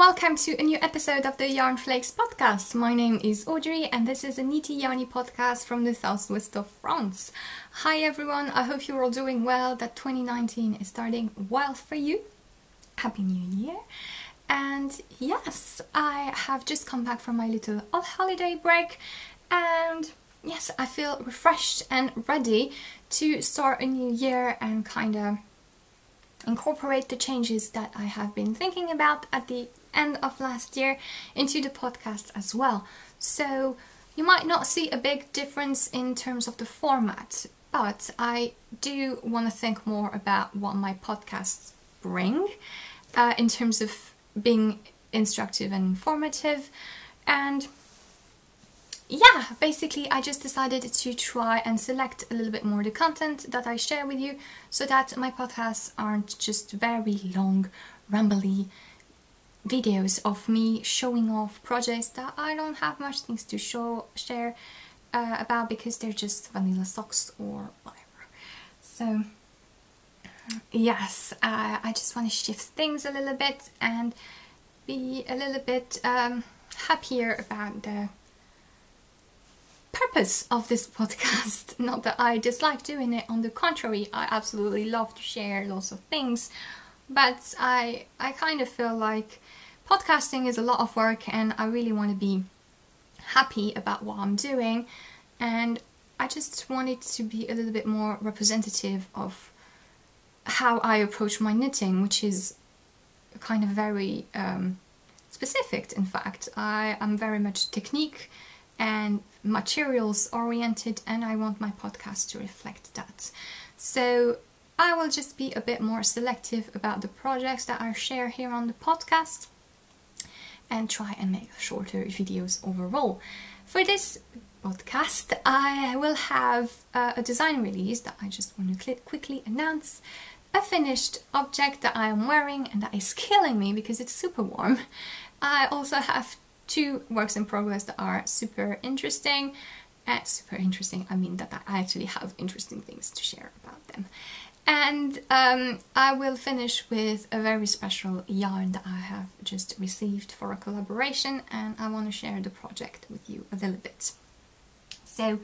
welcome to a new episode of the Yarn Flakes podcast. My name is Audrey and this is a Nitty Yarny podcast from the southwest of France. Hi everyone, I hope you're all doing well, that 2019 is starting well for you. Happy New Year. And yes, I have just come back from my little holiday break and yes, I feel refreshed and ready to start a new year and kind of incorporate the changes that I have been thinking about at the end of last year into the podcast as well. So you might not see a big difference in terms of the format, but I do want to think more about what my podcasts bring uh, in terms of being instructive and informative and yeah, basically I just decided to try and select a little bit more the content that I share with you so that my podcasts aren't just very long, rambly videos of me showing off projects that I don't have much things to show share uh, about because they're just vanilla socks or whatever. So yes, uh, I just want to shift things a little bit and be a little bit um, happier about the purpose of this podcast. Not that I dislike doing it, on the contrary, I absolutely love to share lots of things, but I I kind of feel like podcasting is a lot of work and I really want to be happy about what I'm doing and I just wanted to be a little bit more representative of how I approach my knitting, which is kind of very um, specific in fact. I am very much technique and materials oriented and I want my podcast to reflect that. So I will just be a bit more selective about the projects that I share here on the podcast and try and make shorter videos overall. For this podcast I will have uh, a design release that I just want to quickly announce a finished object that I am wearing and that is killing me because it's super warm. I also have two works in progress that are super interesting. Uh, super interesting, I mean that I actually have interesting things to share about them. And um, I will finish with a very special yarn that I have just received for a collaboration and I want to share the project with you a little bit. So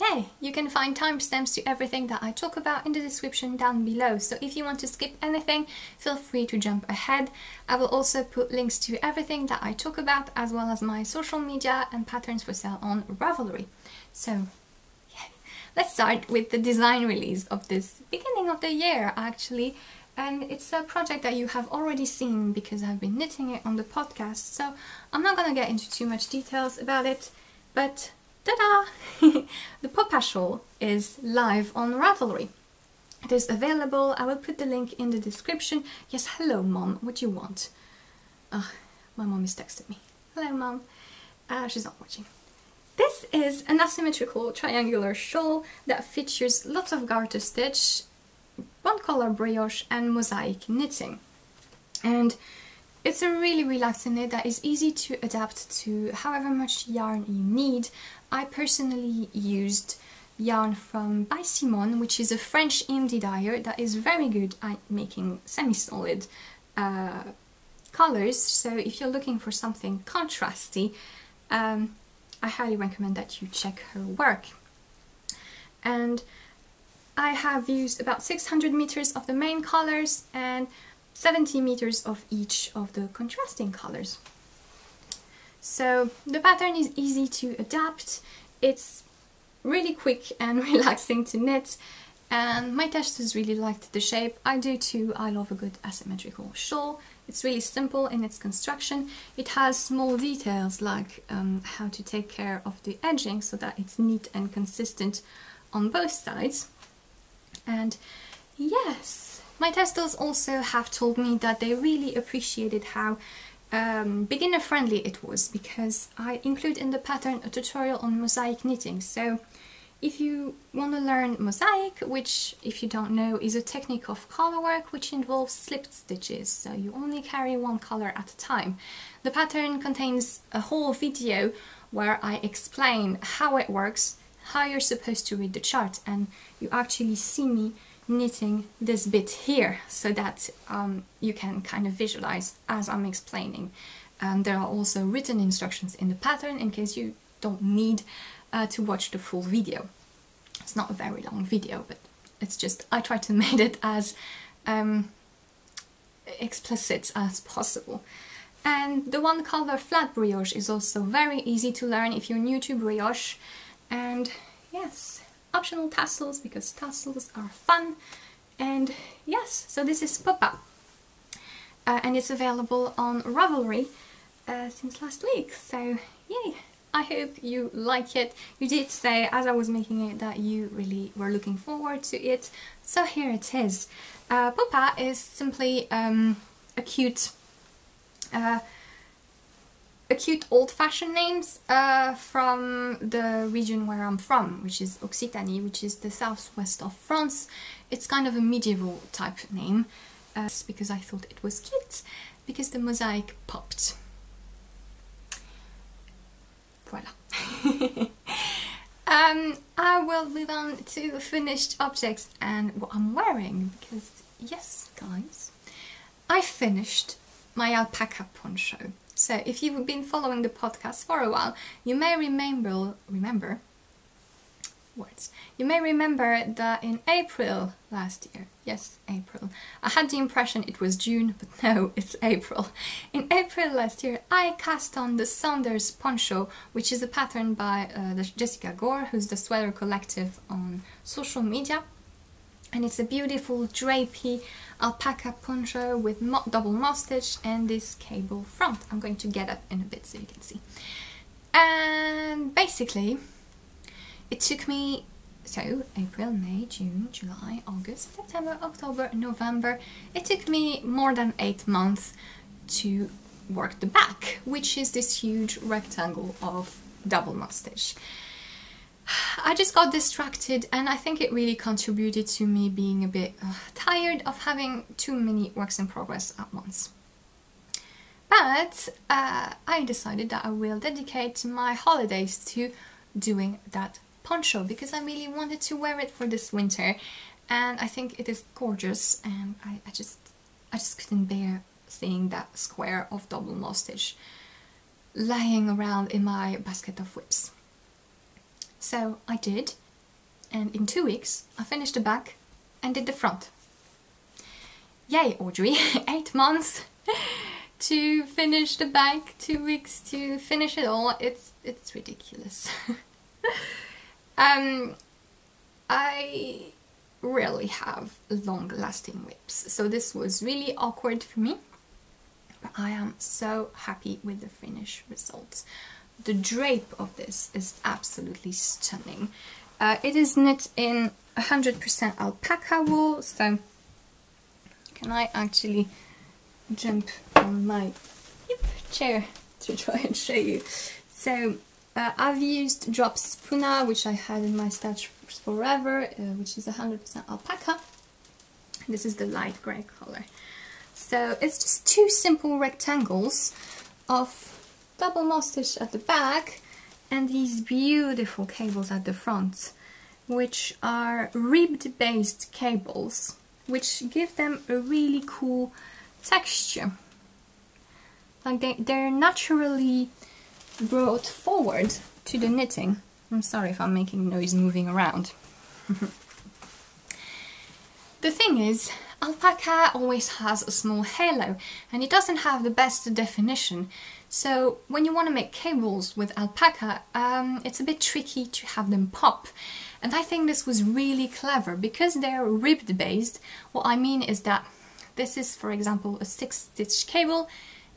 yeah, you can find timestamps to everything that I talk about in the description down below. So if you want to skip anything, feel free to jump ahead. I will also put links to everything that I talk about as well as my social media and patterns for sale on Ravelry. So let's start with the design release of this beginning of the year actually. And it's a project that you have already seen because I've been knitting it on the podcast. So I'm not gonna get into too much details about it, but ta-da! the Poppa Shawl is live on Ravelry. It is available, I will put the link in the description. Yes, hello mom, what do you want? Oh, my mom is texting me. Hello mom. Uh, she's not watching. This is an asymmetrical triangular shawl that features lots of garter stitch, one color brioche and mosaic knitting. And it's a really relaxing knit that is easy to adapt to however much yarn you need. I personally used yarn from By Simone, which is a French indie dyer that is very good at making semi-solid uh, colors. So if you're looking for something contrasty, um, I highly recommend that you check her work. And I have used about 600 meters of the main colors and 70 meters of each of the contrasting colors. So the pattern is easy to adapt, it's really quick and relaxing to knit and my testers really liked the shape. I do too, I love a good asymmetrical shawl. It's really simple in its construction. It has small details like um, how to take care of the edging so that it's neat and consistent on both sides. And yes, my testers also have told me that they really appreciated how um, beginner friendly it was because I include in the pattern a tutorial on mosaic knitting. So if you want to learn mosaic, which if you don't know is a technique of color work which involves slipped stitches, so you only carry one color at a time. The pattern contains a whole video where I explain how it works, how you're supposed to read the chart and you actually see me knitting this bit here so that um, you can kind of visualize as I'm explaining. And there are also written instructions in the pattern in case you don't need uh, to watch the full video. It's not a very long video, but it's just I try to make it as um, explicit as possible. And the one color flat brioche is also very easy to learn if you're new to brioche. And yes, optional tassels because tassels are fun. And yes, so this is Poppa. Uh, and it's available on Ravelry uh, since last week. So yay! I hope you like it. You did say as I was making it that you really were looking forward to it. So here it is. Uh, Poppa is simply um, a cute uh, a cute old-fashioned names uh, from the region where I'm from, which is Occitanie, which is the southwest of France. It's kind of a medieval type name, uh, because I thought it was cute, because the mosaic popped. Voila. um, I will move on to finished objects and what I'm wearing, because yes, guys, I finished my alpaca poncho. So if you've been following the podcast for a while, you may remember remember words. You may remember that in April last year, yes, April, I had the impression it was June, but no, it's April. In April last year, I cast on the Saunders poncho, which is a pattern by uh, Jessica Gore, who's the Sweater Collective on social media and it's a beautiful drapey alpaca poncho with mo double moss stitch and this cable front. I'm going to get up in a bit so you can see. And basically, it took me, so April, May, June, July, August, September, October, November, it took me more than eight months to work the back, which is this huge rectangle of double moss stitch. I just got distracted and I think it really contributed to me being a bit uh, tired of having too many works in progress at once. But uh, I decided that I will dedicate my holidays to doing that poncho because I really wanted to wear it for this winter and I think it is gorgeous and I, I just I just couldn't bear seeing that square of double moss stitch lying around in my basket of WIPs. So I did, and in two weeks I finished the back and did the front. Yay, Audrey! Eight months to finish the back, two weeks to finish it all. It's it's ridiculous. um, I rarely have long-lasting WIPs, so this was really awkward for me. But I am so happy with the finished results the drape of this is absolutely stunning. Uh, it is knit in 100% alpaca wool, so can I actually jump on my chair to try and show you. So uh, I've used Drops Puna, which I had in my stash forever, uh, which is 100% alpaca. This is the light grey color. So it's just two simple rectangles of double stitch at the back and these beautiful cables at the front which are ribbed based cables which give them a really cool texture like they, they're naturally brought forward to the knitting I'm sorry if I'm making noise moving around the thing is alpaca always has a small halo and it doesn't have the best definition so when you want to make cables with alpaca, um, it's a bit tricky to have them pop. And I think this was really clever because they're ribbed based. What I mean is that this is, for example, a six stitch cable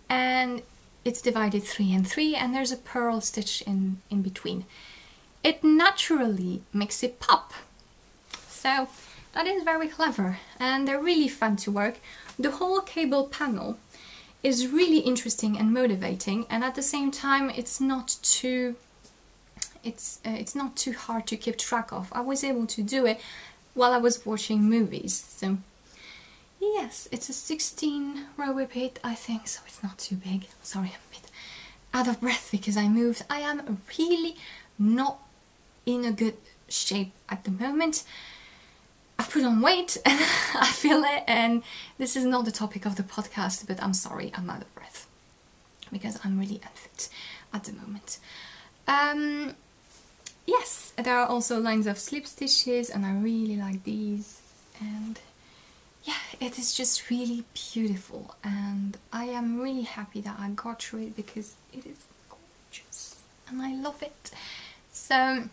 and it's divided three and three and there's a purl stitch in, in between. It naturally makes it pop. So that is very clever and they're really fun to work. The whole cable panel is really interesting and motivating and at the same time it's not too it's uh, it's not too hard to keep track of. I was able to do it while I was watching movies. So yes, it's a 16 row repeat I think, so it's not too big. Sorry, I'm a bit out of breath because I moved. I am really not in a good shape at the moment. I've put on weight and I feel it and this is not the topic of the podcast but I'm sorry I'm out of breath because I'm really unfit at the moment. Um, yes, there are also lines of slip stitches and I really like these and it is just really beautiful and I am really happy that I got through it because it is gorgeous and I love it. So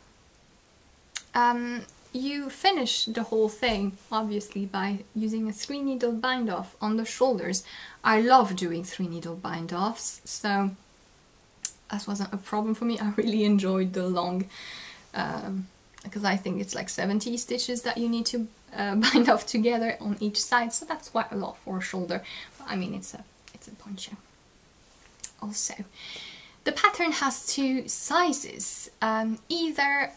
um, you finish the whole thing obviously by using a three needle bind off on the shoulders. I love doing three needle bind offs so that wasn't a problem for me. I really enjoyed the long um, because I think it's like 70 stitches that you need to uh, bind off together on each side. So that's quite a lot for a shoulder. But I mean it's a it's a poncho also the pattern has two sizes um, either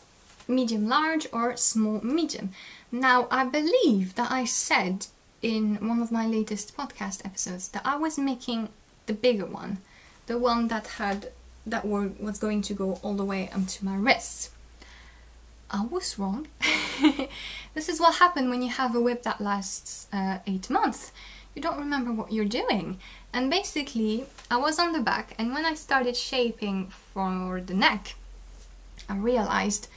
medium large or small medium. Now I believe that I said in one of my latest podcast episodes that I was making the bigger one the one that had that were, was going to go all the way up to my wrists I was wrong. this is what happened when you have a WIP that lasts uh, eight months. You don't remember what you're doing. And basically, I was on the back, and when I started shaping for the neck, I realized,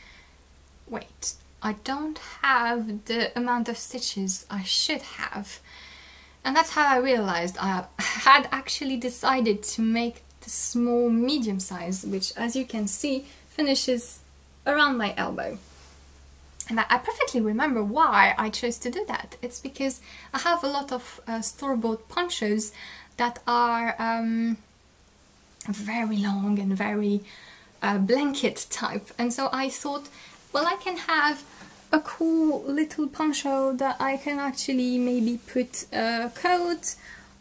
wait, I don't have the amount of stitches I should have. And that's how I realized I had actually decided to make the small medium size, which as you can see, finishes around my elbow. And I perfectly remember why I chose to do that. It's because I have a lot of uh, store-bought ponchos that are um, very long and very uh, blanket type. And so I thought, well, I can have a cool little poncho that I can actually maybe put a coat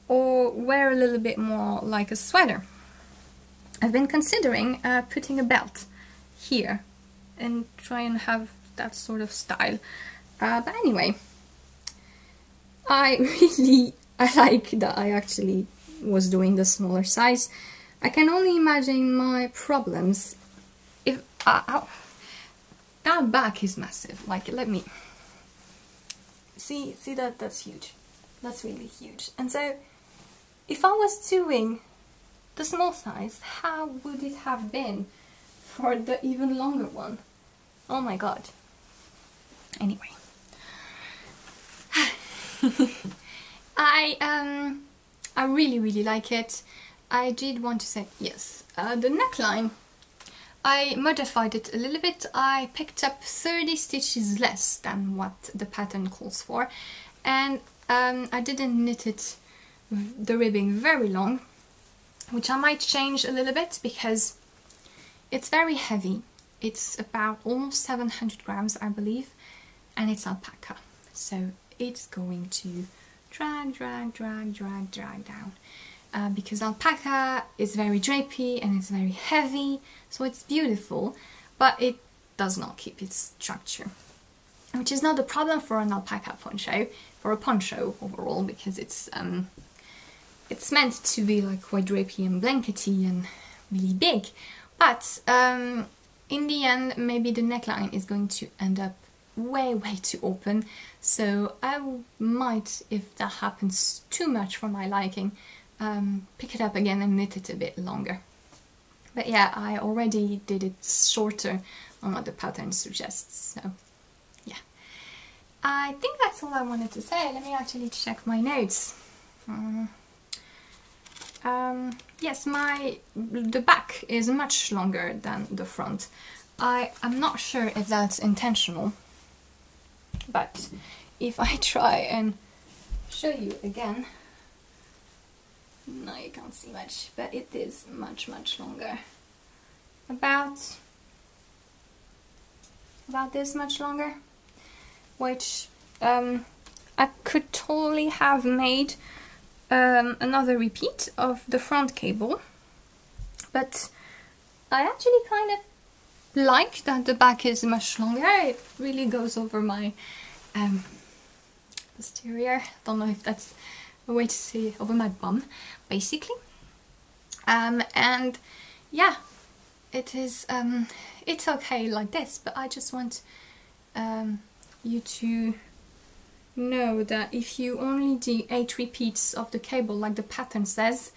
or wear a little bit more like a sweater. I've been considering uh, putting a belt here and try and have that sort of style. Uh, but anyway, I really I like that I actually was doing the smaller size. I can only imagine my problems if uh, uh, that back is massive. Like, let me see. See that? That's huge. That's really huge. And so, if I was doing the small size, how would it have been for the even longer one? Oh my god. Anyway. I um I really really like it. I did want to say yes. Uh, the neckline I modified it a little bit. I picked up 30 stitches less than what the pattern calls for and um, I didn't knit it the ribbing very long which I might change a little bit because it's very heavy. It's about almost 700 grams I believe and it's alpaca. So it's going to drag drag drag drag drag down. Uh, because alpaca is very drapey and it's very heavy so it's beautiful but it does not keep its structure. Which is not a problem for an alpaca poncho for a poncho overall because it's um, it's meant to be like quite drapey and blankety and really big but um, in the end maybe the neckline is going to end up way way too open. So I might if that happens too much for my liking um, pick it up again and knit it a bit longer. But yeah I already did it shorter on what the pattern suggests so yeah. I think that's all I wanted to say. Let me actually check my notes. Um, um, yes my the back is much longer than the front. I am not sure if that's intentional but if I try and show you again no you can't see much but it is much much longer. About about this much longer which um, I could totally have made um, another repeat of the front cable but I actually kind of like that the back is much longer. It really goes over my um, posterior. I don't know if that's a way to say over my bum, basically. Um, and yeah, it is. Um, it's okay like this, but I just want um, you to know that if you only do 8 repeats of the cable like the pattern says,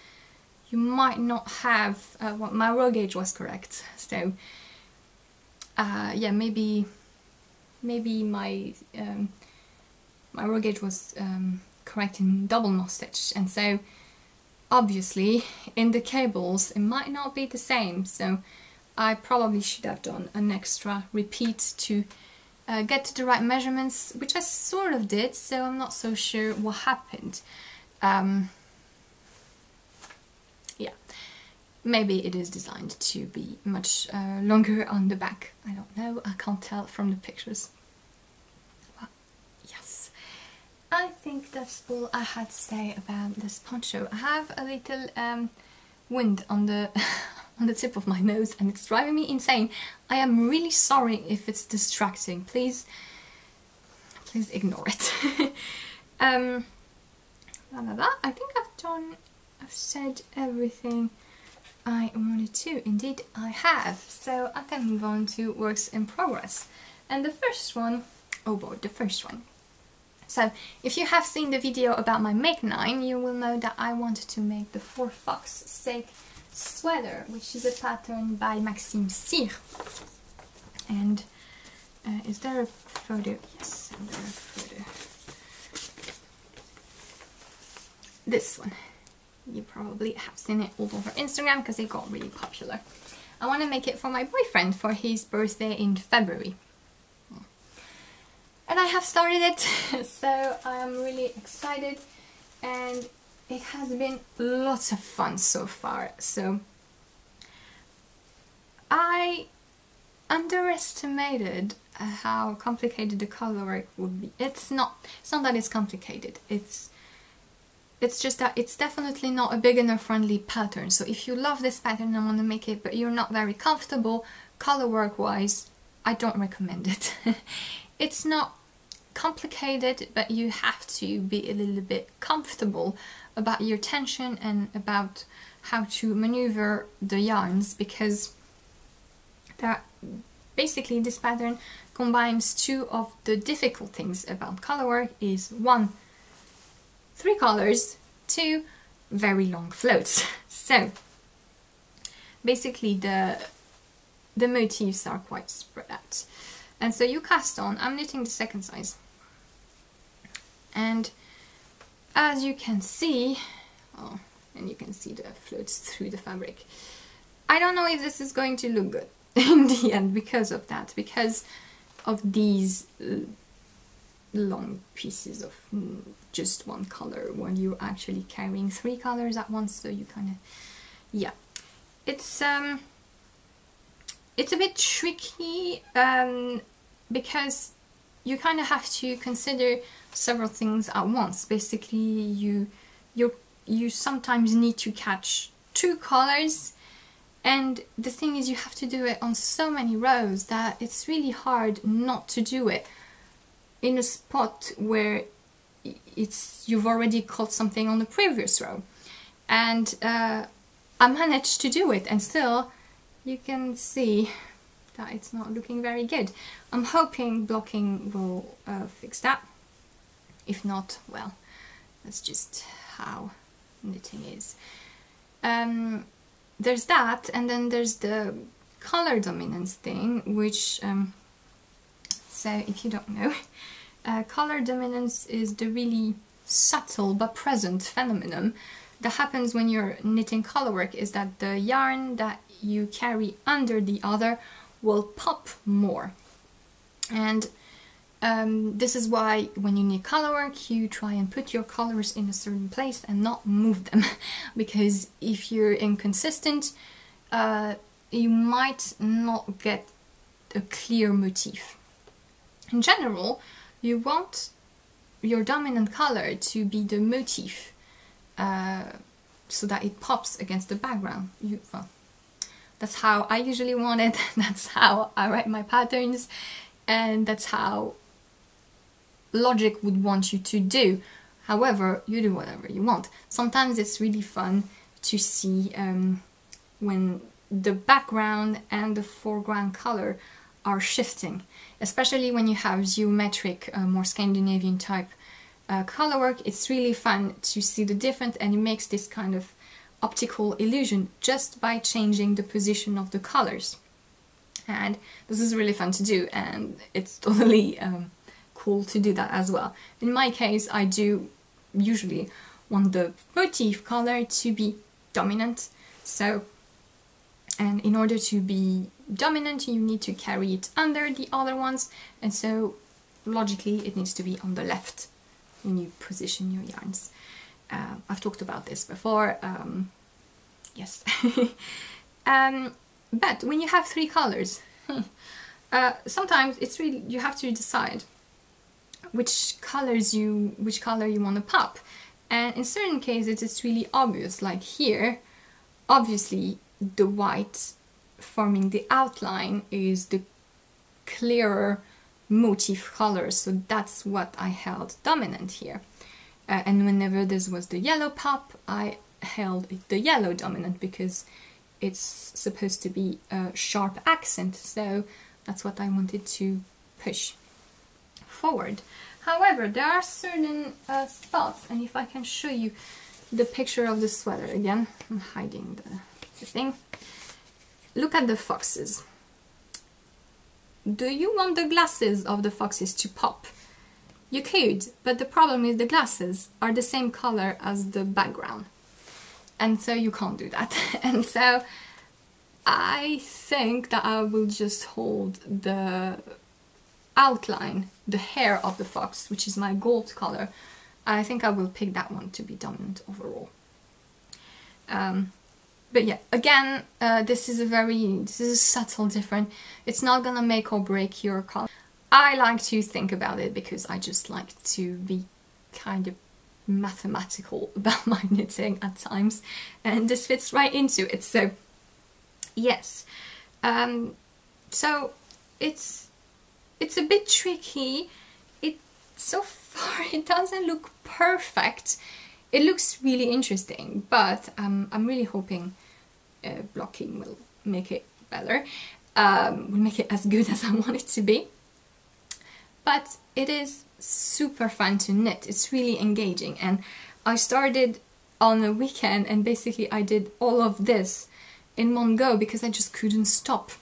you might not have, uh, well, my row gauge was correct, so uh, yeah, maybe maybe my um, my row gauge was um, correct in double moss stitch and so obviously in the cables it might not be the same so I probably should have done an extra repeat to uh, get to the right measurements which I sort of did so I'm not so sure what happened. Um, yeah. Maybe it is designed to be much uh, longer on the back. I don't know. I can't tell from the pictures. Yes. I think that's all I had to say about this poncho. I have a little um, wind on the on the tip of my nose and it's driving me insane. I am really sorry if it's distracting. Please, please ignore it. um, blah, blah, blah. I think I've done, I've said everything I wanted to. Indeed, I have. So I can move on to works in progress. And the first one, oh boy, the first one so if you have seen the video about my Make 9, you will know that I wanted to make the For Fox Sake sweater, which is a pattern by Maxime Cyr. And uh, is there a photo? Yes, there a photo. This one. You probably have seen it all over Instagram because it got really popular. I want to make it for my boyfriend for his birthday in February and I have started it so I am really excited and it has been lots of fun so far so I underestimated uh, how complicated the color work would be. It's not it's not that it's complicated. It's it's just that it's definitely not a beginner friendly pattern. So if you love this pattern and want to make it but you're not very comfortable color work wise I don't recommend it. It's not complicated, but you have to be a little bit comfortable about your tension and about how to maneuver the yarns because there basically this pattern combines two of the difficult things about color work is one three colors two very long floats. So basically the the motifs are quite spread out. And so you cast on I'm knitting the second size and as you can see oh and you can see the floats through the fabric I don't know if this is going to look good in the end because of that because of these long pieces of mm, just one color when you're actually carrying three colors at once so you kind of yeah. It's um it's a bit tricky um because you kind of have to consider several things at once. Basically, you you you sometimes need to catch two colors and the thing is you have to do it on so many rows that it's really hard not to do it in a spot where it's you've already caught something on the previous row and uh, I managed to do it and still you can see that it's not looking very good. I'm hoping blocking will uh, fix that. If not, well, that's just how knitting is. Um, there's that, and then there's the color dominance thing, which, um, so if you don't know, uh, color dominance is the really subtle but present phenomenon that happens when you're knitting color work is that the yarn that you carry under the other will pop more. And um, this is why when you need color work, you try and put your colors in a certain place and not move them. because if you're inconsistent, uh, you might not get a clear motif. In general, you want your dominant color to be the motif uh, so that it pops against the background. You, well, that's how I usually want it, that's how I write my patterns, and that's how logic would want you to do. However, you do whatever you want. Sometimes it's really fun to see um, when the background and the foreground color are shifting, especially when you have geometric, uh, more Scandinavian type uh, color work, it's really fun to see the difference and it makes this kind of optical illusion just by changing the position of the colors. And this is really fun to do and it's totally um, cool to do that as well. In my case, I do usually want the motif color to be dominant. So, and in order to be dominant, you need to carry it under the other ones. And so logically, it needs to be on the left when you position your yarns. Uh, I've talked about this before. Um, yes. um, but when you have three colors, uh, sometimes it's really you have to decide which colors you which color you want to pop. And in certain cases, it's really obvious. Like here, obviously the white forming the outline is the clearer motif color so that's what I held dominant here uh, and whenever this was the yellow pop I held the yellow dominant because it's supposed to be a sharp accent so that's what I wanted to push forward however there are certain uh, spots and if I can show you the picture of the sweater again I'm hiding the, the thing look at the foxes do you want the glasses of the foxes to pop? You could, but the problem is the glasses are the same color as the background. And so you can't do that. and so I think that I will just hold the outline, the hair of the fox, which is my gold color. I think I will pick that one to be dominant overall. Um, but yeah, again, uh, this is a very, this is a subtle different. It's not gonna make or break your color. I like to think about it because I just like to be kind of mathematical about my knitting at times and this fits right into it so yes um, so it's it's a bit tricky it so far it doesn't look perfect it looks really interesting, but um, I'm really hoping uh, blocking will make it better, um, will make it as good as I want it to be. But it is super fun to knit, it's really engaging and I started on a weekend and basically I did all of this in one go because I just couldn't stop.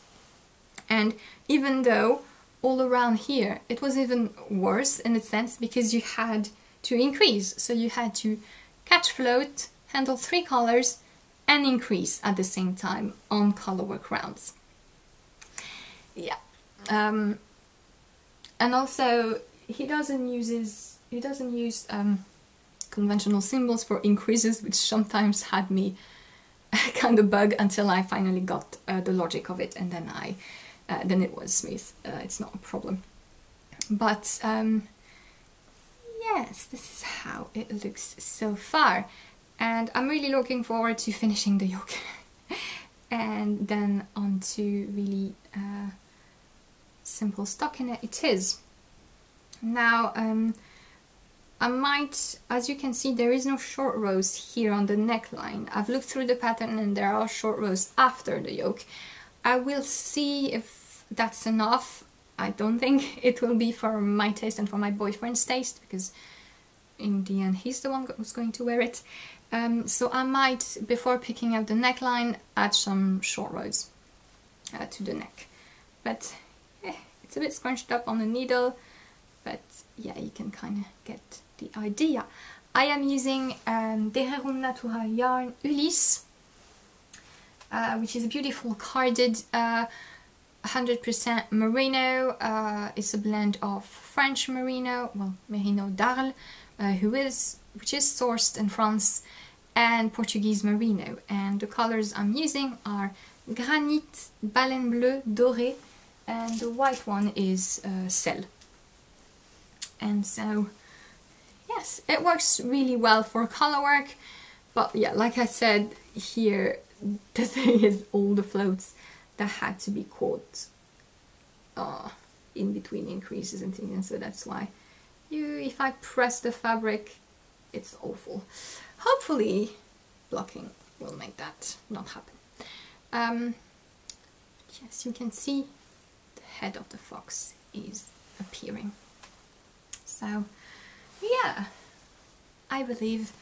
And even though all around here it was even worse in a sense because you had to increase. So you had to catch float, handle three colors, and increase at the same time on colorwork rounds. Yeah. Um, and also he doesn't uses he doesn't use um, conventional symbols for increases, which sometimes had me kind of bug until I finally got uh, the logic of it, and then I uh, then it was smooth. Uh, it's not a problem. But um, yes, this is how it looks so far. And I'm really looking forward to finishing the yoke and then on to really uh, simple stockinette it is. Now, um, I might, as you can see, there is no short rows here on the neckline. I've looked through the pattern and there are short rows after the yoke. I will see if that's enough I don't think it will be for my taste and for my boyfriend's taste because in the end he's the one who's going to wear it. Um, so I might, before picking out the neckline, add some short rows uh, to the neck. But eh, it's a bit scrunched up on the needle, but yeah, you can kind of get the idea. I am using um, Rerum Natura yarn Ulysse, uh, which is a beautiful carded uh, 100% merino. Uh, it's a blend of French merino, well, merino d'Arles, uh, who is which is sourced in France, and Portuguese merino. And the colors I'm using are granite, baleine bleue, doré, and the white one is uh, sel. And so, yes, it works really well for color work. But yeah, like I said, here the thing is all the floats that had to be caught uh, in between increases and things and so that's why you if I press the fabric it's awful. Hopefully blocking will make that not happen. Um, yes you can see the head of the fox is appearing. So yeah, I believe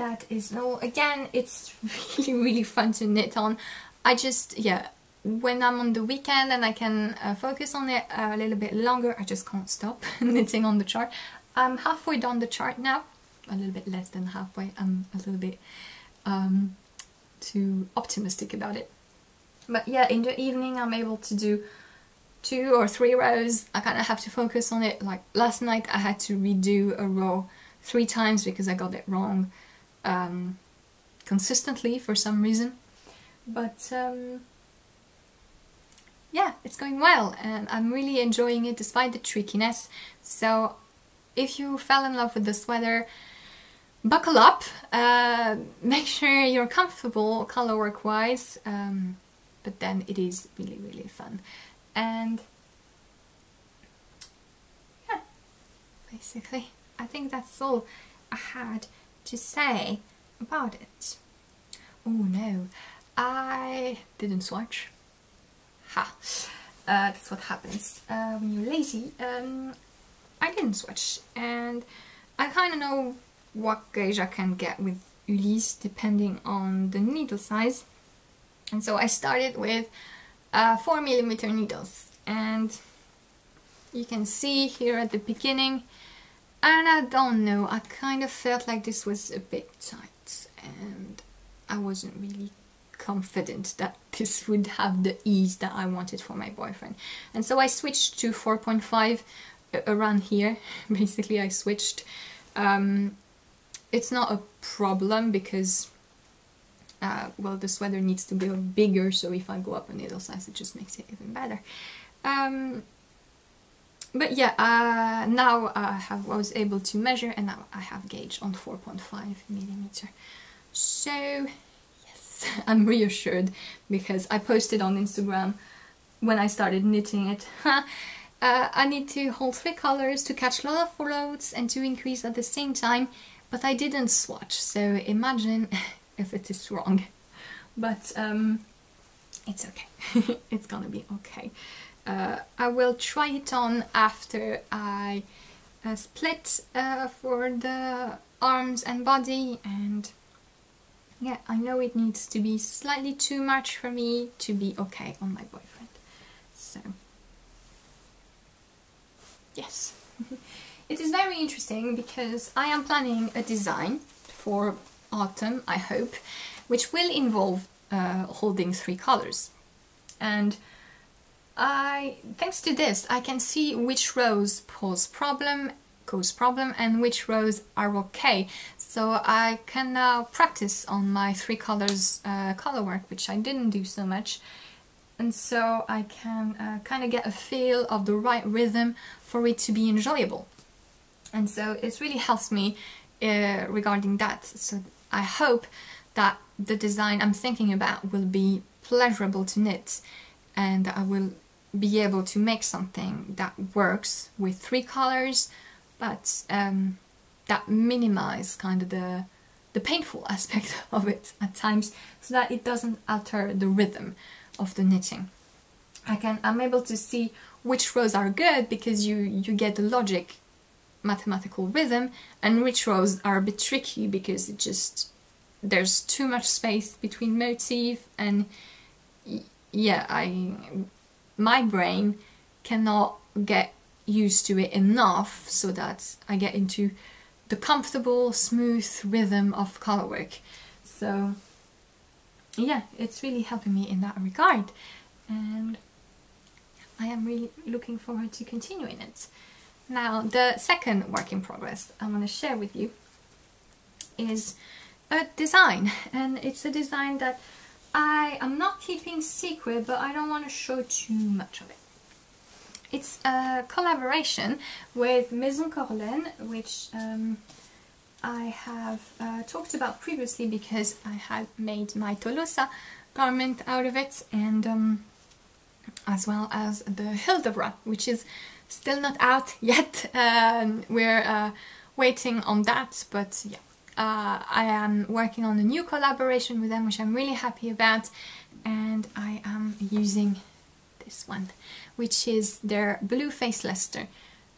that is all. Again, it's really, really fun to knit on. I just, yeah, when I'm on the weekend and I can uh, focus on it a little bit longer, I just can't stop knitting on the chart. I'm halfway down the chart now, a little bit less than halfway. I'm a little bit um, too optimistic about it. But yeah, in the evening I'm able to do two or three rows. I kind of have to focus on it. Like last night I had to redo a row three times because I got it wrong um, consistently for some reason. But um, yeah, it's going well and I'm really enjoying it despite the trickiness. So if you fell in love with the sweater, buckle up, uh, make sure you're comfortable color work wise, um, but then it is really, really fun. And yeah, basically, I think that's all I had to say about it. Oh no, I didn't swatch. Ha! Uh, that's what happens uh, when you're lazy. Um, I didn't swatch and I kind of know what gauge I can get with Ulysse depending on the needle size. And so I started with uh, 4 millimeter needles and you can see here at the beginning and I don't know, I kind of felt like this was a bit tight and I wasn't really confident that this would have the ease that I wanted for my boyfriend. And so I switched to 4.5 around here. Basically I switched. Um, it's not a problem because uh, well the sweater needs to be bigger so if I go up a needle size it just makes it even better. Um, but yeah, uh, now I, have, I was able to measure and now I have gauge on 4.5 millimeter. So yes, I'm reassured because I posted on Instagram when I started knitting it. uh, I need to hold three colors to catch a lot of floats and to increase at the same time, but I didn't swatch, so imagine if it is wrong. But um, it's okay, it's gonna be okay. Uh, I will try it on after I uh, split uh, for the arms and body and yeah, I know it needs to be slightly too much for me to be okay on my boyfriend. So, yes. it is very interesting because I am planning a design for autumn, I hope, which will involve uh, holding three colors. And I, thanks to this, I can see which rows pose problem, cause problem, and which rows are okay. So I can now practice on my three colors uh, color work, which I didn't do so much. And so I can uh, kind of get a feel of the right rhythm for it to be enjoyable. And so it really helps me uh, regarding that. So I hope that the design I'm thinking about will be pleasurable to knit and I will be able to make something that works with three colors but um, that minimize kind of the the painful aspect of it at times so that it doesn't alter the rhythm of the knitting. I can I'm able to see which rows are good because you you get the logic mathematical rhythm and which rows are a bit tricky because it just there's too much space between motif and yeah I my brain cannot get used to it enough so that I get into the comfortable smooth rhythm of color work. So yeah it's really helping me in that regard. And I am really looking forward to continuing it. Now the second work in progress I want to share with you is a design. And it's a design that I am not keeping secret but I don't want to show too much of it. It's a collaboration with Maison Corlène which um, I have uh, talked about previously because I had made my Tolosa garment out of it and um, as well as the Hildebra which is still not out yet. Um, we're uh, waiting on that but yeah uh, I am working on a new collaboration with them which I'm really happy about and I am using this one which is their Blue Face Leicester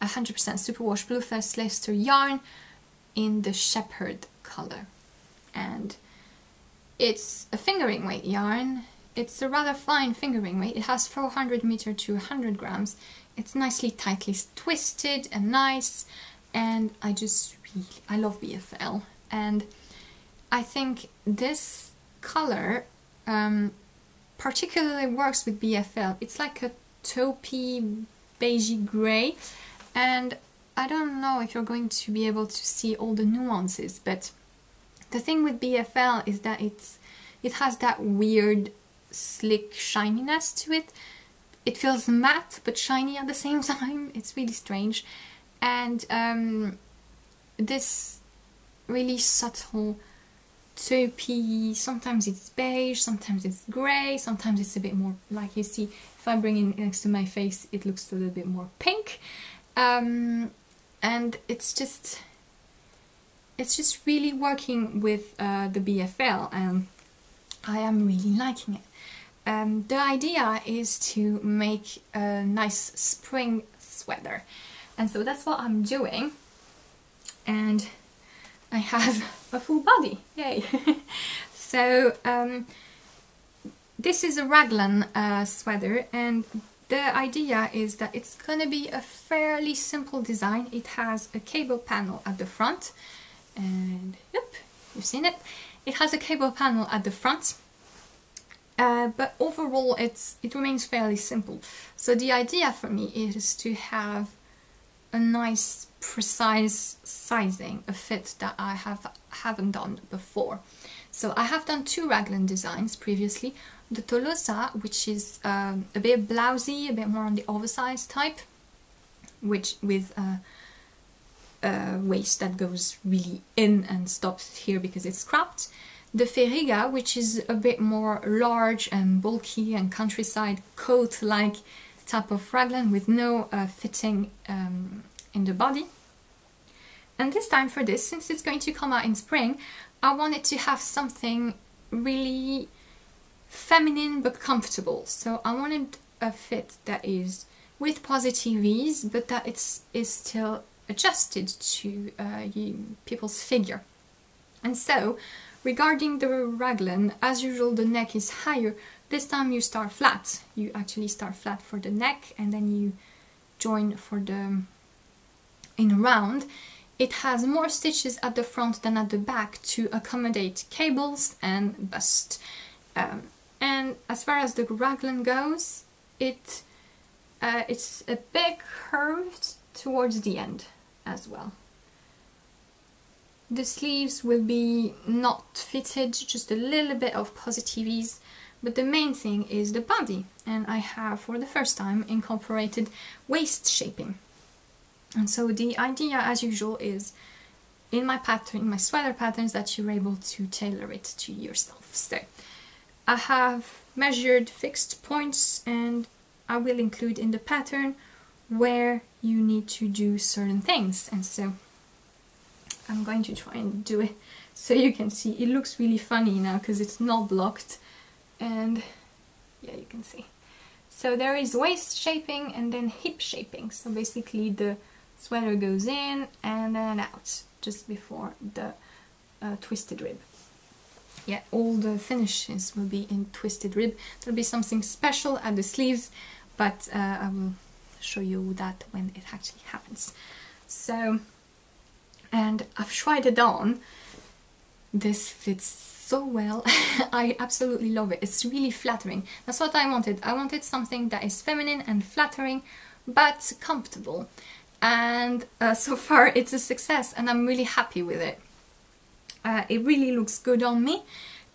100% superwash Bluefaced Leicester yarn in the shepherd color. And it's a fingering weight yarn. It's a rather fine fingering weight. It has 400 meter to 100 grams. It's nicely tightly twisted and nice and I just really I love BFL and I think this color um, particularly works with BFL it's like a taupey beigey grey and I don't know if you're going to be able to see all the nuances but the thing with BFL is that it's it has that weird slick shininess to it. It feels matte but shiny at the same time. It's really strange. And um, this really subtle taupey sometimes it's beige sometimes it's grey sometimes it's a bit more like you see if I bring it next to my face it looks a little bit more pink. Um, and it's just it's just really working with uh, the BFL and I am really liking it. Um, the idea is to make a nice spring sweater. And so that's what I'm doing. And I have a full body, yay! so um, this is a raglan uh, sweater and the idea is that it's gonna be a fairly simple design. It has a cable panel at the front and yep, you've seen it. It has a cable panel at the front uh, but overall it's it remains fairly simple. So the idea for me is to have a nice precise sizing, a fit that I have haven't done before. So I have done two raglan designs previously. The Tolosa, which is um, a bit blousy, a bit more on the oversized type, which with a, a waist that goes really in and stops here because it's cropped. The Ferriga, which is a bit more large and bulky and countryside coat-like type of raglan with no uh, fitting um, in the body. And this time for this, since it's going to come out in spring, I wanted to have something really feminine but comfortable. So I wanted a fit that is with positive ease, but that it's is still adjusted to uh, you, people's figure. And so, regarding the raglan, as usual the neck is higher. This time you start flat. You actually start flat for the neck and then you join for the in a round. It has more stitches at the front than at the back to accommodate cables and bust. Um, and as far as the raglan goes, it uh, it's a bit curved towards the end as well. The sleeves will be not fitted, just a little bit of positive ease, but the main thing is the body, and I have for the first time incorporated waist shaping. And so the idea, as usual, is in my pattern, in my sweater patterns, that you're able to tailor it to yourself. So I have measured fixed points and I will include in the pattern where you need to do certain things and so I'm going to try and do it so you can see it looks really funny now because it's not blocked and yeah you can see so there is waist shaping and then hip shaping so basically the sweater goes in and then out just before the uh, twisted rib yeah, all the finishes will be in twisted rib. There'll be something special at the sleeves, but uh, I will show you that when it actually happens. So, and I've tried it on. This fits so well. I absolutely love it. It's really flattering. That's what I wanted. I wanted something that is feminine and flattering, but comfortable. And uh, so far it's a success and I'm really happy with it. Uh, it really looks good on me.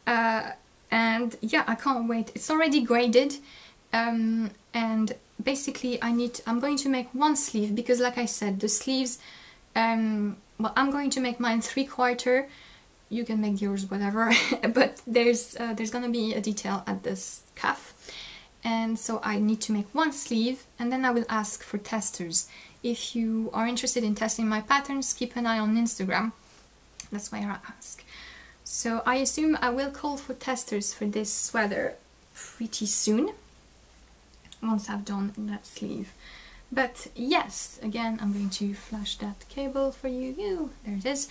Uh, and yeah, I can't wait. It's already graded. Um, and basically I need, I'm going to make one sleeve because like I said, the sleeves, um, well, I'm going to make mine three quarter. You can make yours whatever, but there's uh, there's gonna be a detail at this cuff. And so I need to make one sleeve and then I will ask for testers. If you are interested in testing my patterns, keep an eye on Instagram that's why I ask. So I assume I will call for testers for this sweater pretty soon, once I've done that sleeve. But yes, again, I'm going to flash that cable for you. There it is.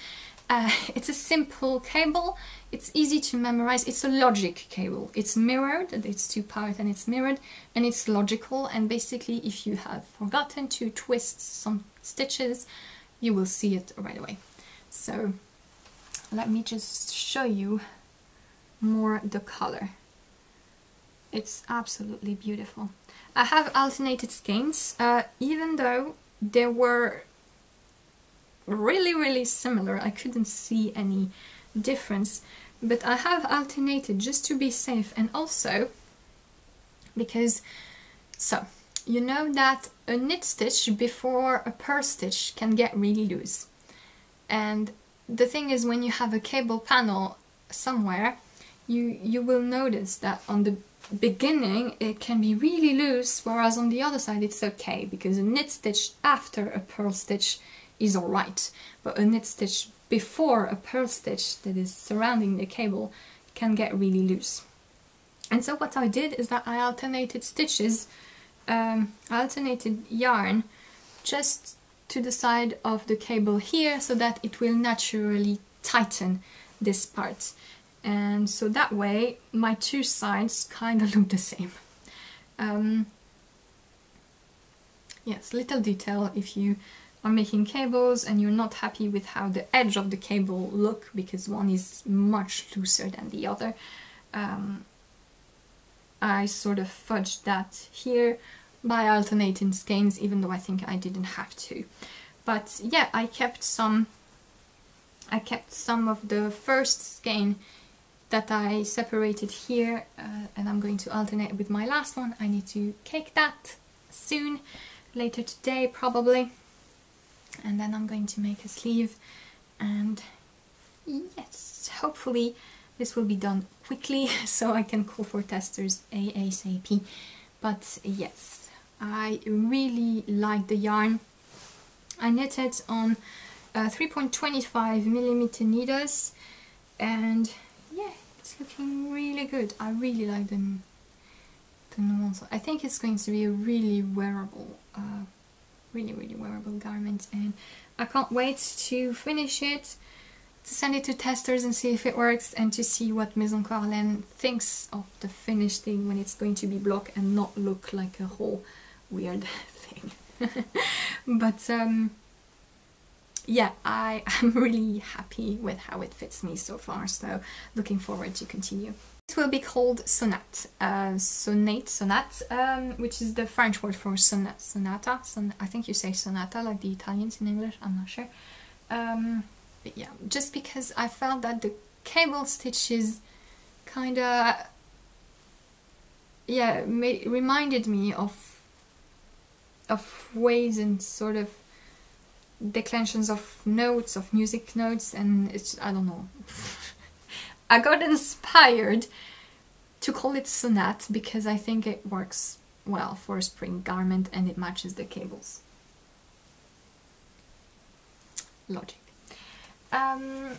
Uh, it's a simple cable. It's easy to memorize. It's a logic cable. It's mirrored. It's two part and it's mirrored and it's logical. And basically, if you have forgotten to twist some stitches, you will see it right away. So let me just show you more the color. It's absolutely beautiful. I have alternated skeins, uh, even though there were really really similar, I couldn't see any difference, but I have alternated just to be safe and also because, so, you know that a knit stitch before a purl stitch can get really loose. And the thing is when you have a cable panel somewhere, you, you will notice that on the beginning it can be really loose, whereas on the other side it's okay, because a knit stitch after a purl stitch is alright, but a knit stitch before a purl stitch that is surrounding the cable can get really loose. And so what I did is that I alternated stitches, um, alternated yarn just to the side of the cable here so that it will naturally tighten this part. And so that way my two sides kind of look the same. Um, yes, little detail if you are making cables and you're not happy with how the edge of the cable look because one is much looser than the other. Um, I sort of fudged that here by alternating skeins even though I think I didn't have to. But yeah, I kept some I kept some of the first skein that I separated here uh, and I'm going to alternate with my last one. I need to cake that soon, later today probably. And then I'm going to make a sleeve and yes, hopefully this will be done quickly so I can call for testers ASAP. But yes, I really like the yarn. I knitted on uh, 3.25 millimeter needles and yeah, it's looking really good. I really like the, the nuance. I think it's going to be a really wearable, uh, really, really wearable garment and I can't wait to finish it to send it to testers and see if it works and to see what Maison Corlène thinks of the finished thing when it's going to be block and not look like a whole weird thing. but um, yeah, I am really happy with how it fits me so far, so looking forward to continue. This will be called sonate, uh, sonate, sonate, um, which is the French word for son sonata. Son I think you say sonata like the Italians in English, I'm not sure. Um, but yeah, just because I felt that the cable stitches kind of yeah reminded me of of ways and sort of declensions of notes of music notes and it's I don't know I got inspired to call it sonate because I think it works well for a spring garment and it matches the cables logic um,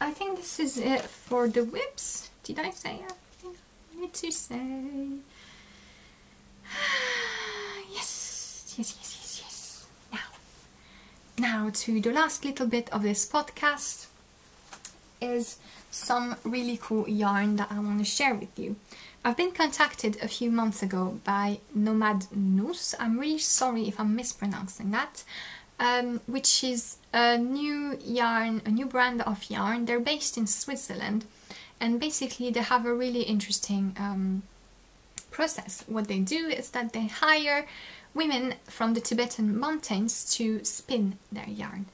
I think this is it for the WIPs. Did I say everything I need to say? yes, yes, yes, yes, yes. Now, now to the last little bit of this podcast is some really cool yarn that I want to share with you. I've been contacted a few months ago by Nomadnoos. I'm really sorry if I'm mispronouncing that um, which is a new yarn, a new brand of yarn. They're based in Switzerland and basically they have a really interesting um, process. What they do is that they hire women from the Tibetan mountains to spin their yarn.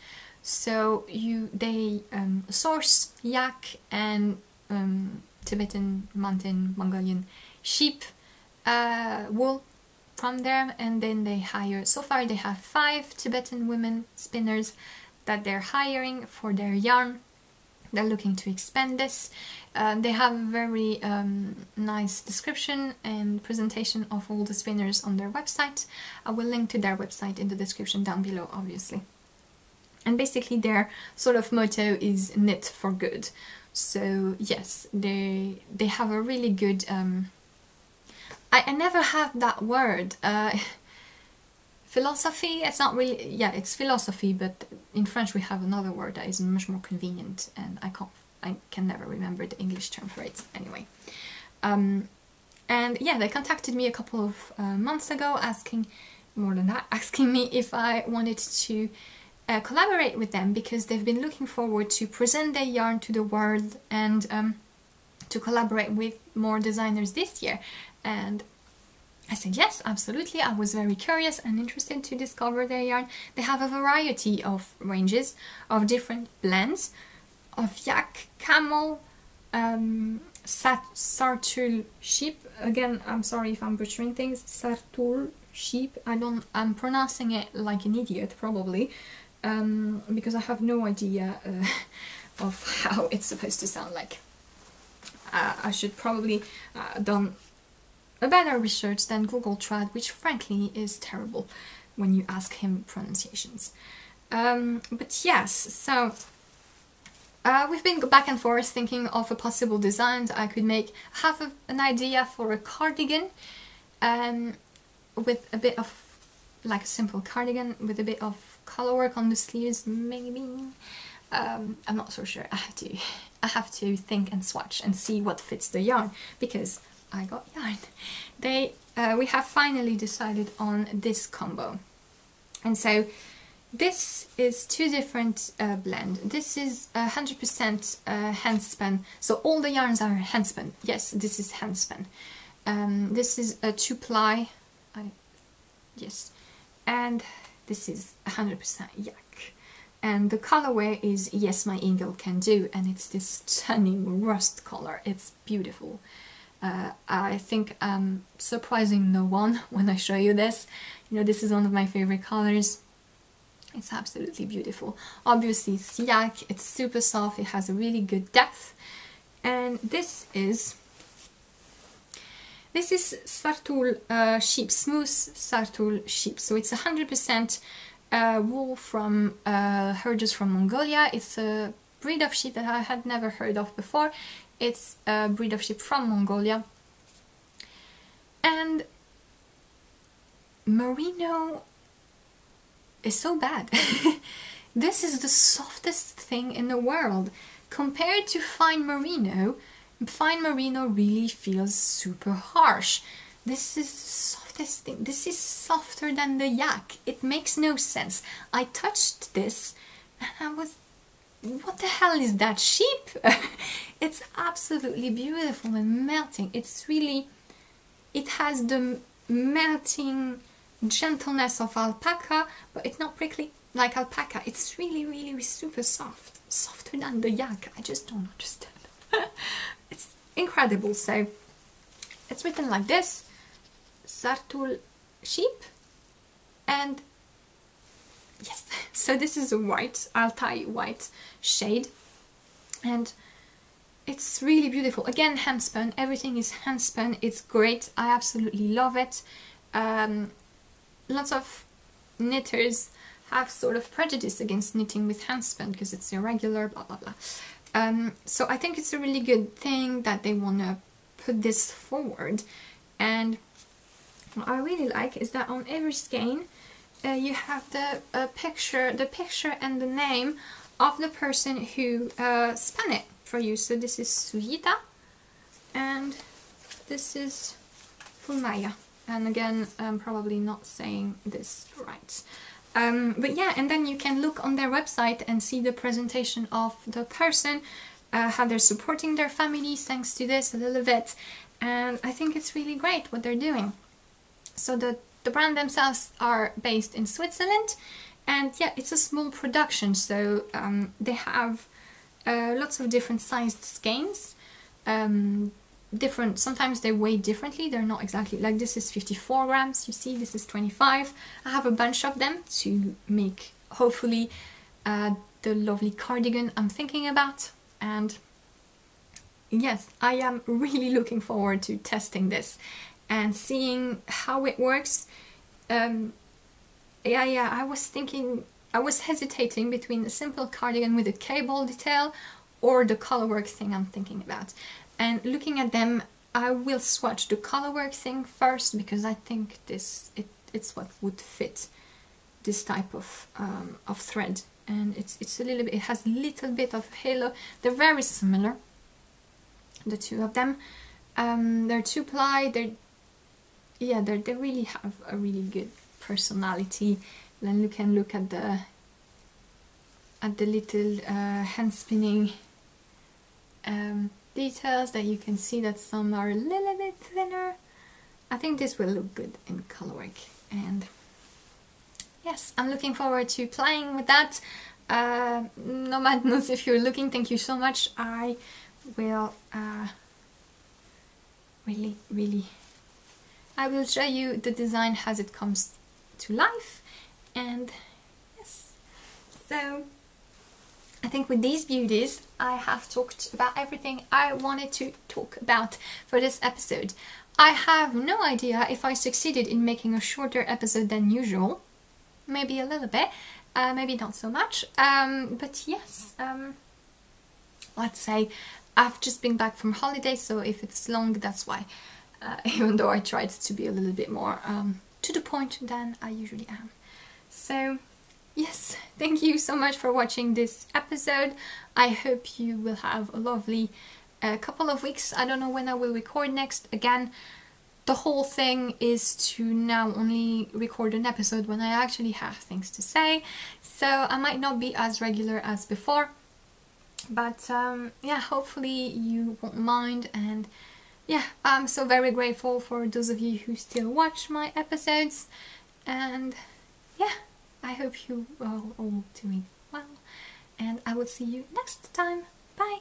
So you they um, source yak and um, Tibetan mountain Mongolian sheep uh, wool from them and then they hire so far they have five Tibetan women spinners that they're hiring for their yarn. They're looking to expand this. Uh, they have a very um, nice description and presentation of all the spinners on their website. I will link to their website in the description down below obviously and basically their sort of motto is knit for good so yes they they have a really good um, I, I never have that word. Uh, philosophy. It's not really, yeah, it's philosophy, but in French we have another word that is much more convenient, and I can't, I can never remember the English term for it. Anyway, um, and yeah, they contacted me a couple of uh, months ago, asking more than that, asking me if I wanted to uh, collaborate with them because they've been looking forward to present their yarn to the world and um, to collaborate with more designers this year. And I said yes, absolutely. I was very curious and interested to discover their yarn. They have a variety of ranges of different blends of yak, camel, um, sat Sartuul sheep. Again, I'm sorry if I'm butchering things. Sartuul sheep. I don't. I'm pronouncing it like an idiot, probably, um, because I have no idea uh, of how it's supposed to sound like. Uh, I should probably uh, done a better research than Google Trad, which frankly is terrible when you ask him pronunciations. Um, but yes, so uh, we've been back and forth thinking of a possible design that I could make. Have a, an idea for a cardigan um, with a bit of like a simple cardigan with a bit of color work on the sleeves, maybe. Um, I'm not so sure. I have to, I have to think and swatch and see what fits the yarn because I got yarn. They, uh, we have finally decided on this combo, and so this is two different uh, blend. This is 100% uh, hand spun, so all the yarns are hand spun. Yes, this is hand spun. Um, this is a two ply, I, yes, and this is 100% yak. And the colorway is Yes My Eagle Can Do, and it's this stunning rust color. It's beautiful. Uh, I think I'm surprising no one when I show you this. You know, this is one of my favorite colors. It's absolutely beautiful. Obviously it's yak, it's super soft, it has a really good depth. And this is this is Sartuul uh, sheep, smooth Sartuul sheep. So it's 100% uh, wool from uh, herders from Mongolia. It's a breed of sheep that I had never heard of before. It's a breed of sheep from Mongolia. And merino is so bad. this is the softest thing in the world. Compared to fine merino, fine merino really feels super harsh. This is the softest thing. This is softer than the yak. It makes no sense. I touched this and I was what the hell is that sheep? it's absolutely beautiful and melting. It's really, it has the melting gentleness of alpaca, but it's not prickly like alpaca. It's really, really super soft, softer than the yak. I just don't understand. incredible. So it's written like this: Sartuul sheep, and yes. So this is a white Altai white shade, and it's really beautiful. Again, handspun. Everything is handspun. It's great. I absolutely love it. Um, lots of knitters have sort of prejudice against knitting with handspun because it's irregular, blah blah blah. Um, so I think it's a really good thing that they want to put this forward. And what I really like is that on every skein uh, you have the uh, picture, the picture and the name of the person who uh, spun it for you. So this is Sujita and this is Fulmaya and again I'm probably not saying this right um, but yeah and then you can look on their website and see the presentation of the person uh, how they're supporting their families thanks to this a little bit. And I think it's really great what they're doing. So the the brand themselves are based in Switzerland. And yeah it's a small production so um, they have uh, lots of different sized skeins. Um, different sometimes they weigh differently. They're not exactly like this is 54 grams you see this is 25 I have a bunch of them to make hopefully uh, the lovely cardigan I'm thinking about. And yes I am really looking forward to testing this and seeing how it works. Um, yeah yeah I was thinking I was hesitating between a simple cardigan with a cable detail or the colorwork thing I'm thinking about and looking at them I will swatch the colorwork thing first because I think this it, it's what would fit this type of um, of thread. And it's it's a little bit it has a little bit of halo. They're very similar the two of them. Um, they're two ply. They're yeah they they really have a really good personality. Then you can look at the at the little uh, hand spinning um, details that you can see that some are a little bit thinner. I think this will look good in colorwork and yes I'm looking forward to playing with that. Uh, Nomadnoos if you're looking thank you so much. I will uh, really really I will show you the design as it comes to life. And yes so I think with these beauties I have talked about everything I wanted to talk about for this episode. I have no idea if I succeeded in making a shorter episode than usual. Maybe a little bit, uh, maybe not so much. Um, but yes, um, let's say I've just been back from holiday, so if it's long, that's why. Uh, even though I tried to be a little bit more um, to the point than I usually am. So yes, thank you so much for watching this episode. I hope you will have a lovely uh, couple of weeks. I don't know when I will record next. Again, the whole thing is to now only record an episode when I actually have things to say. So I might not be as regular as before. But um, yeah, hopefully you won't mind and yeah, I'm so very grateful for those of you who still watch my episodes and yeah, I hope you are all doing well and I will see you next time. Bye!